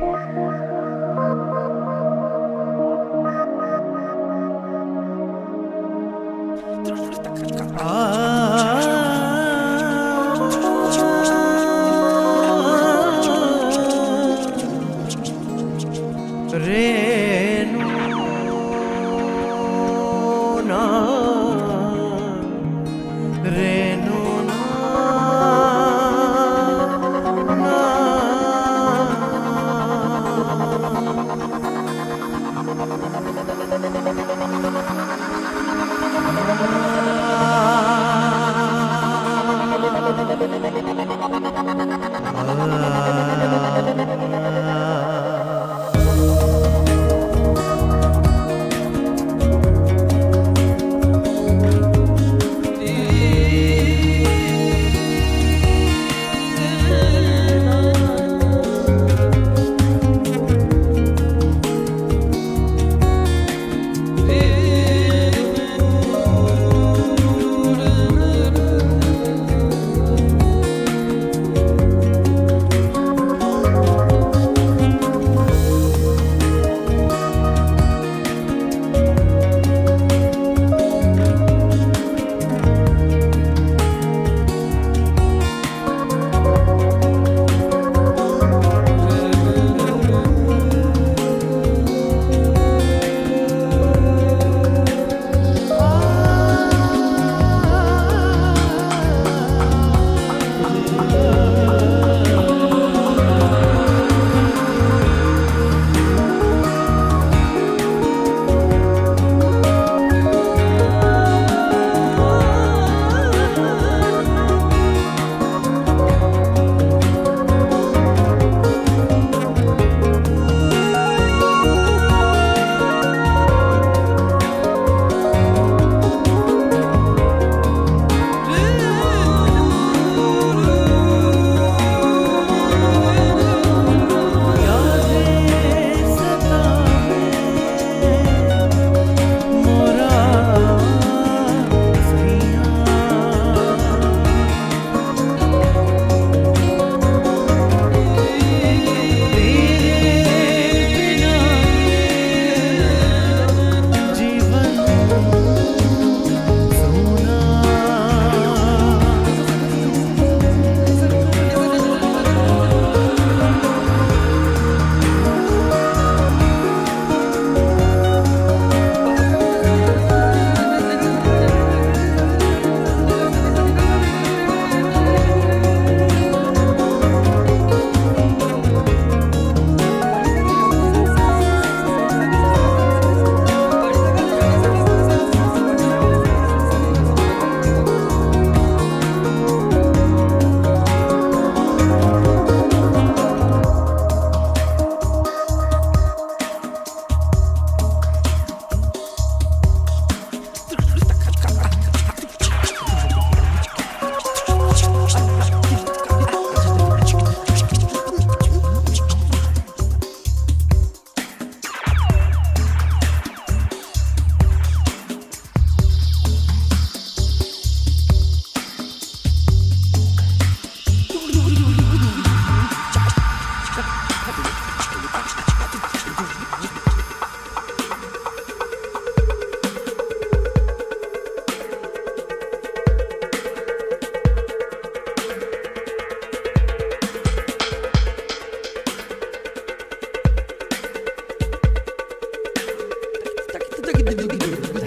Thank Yeah.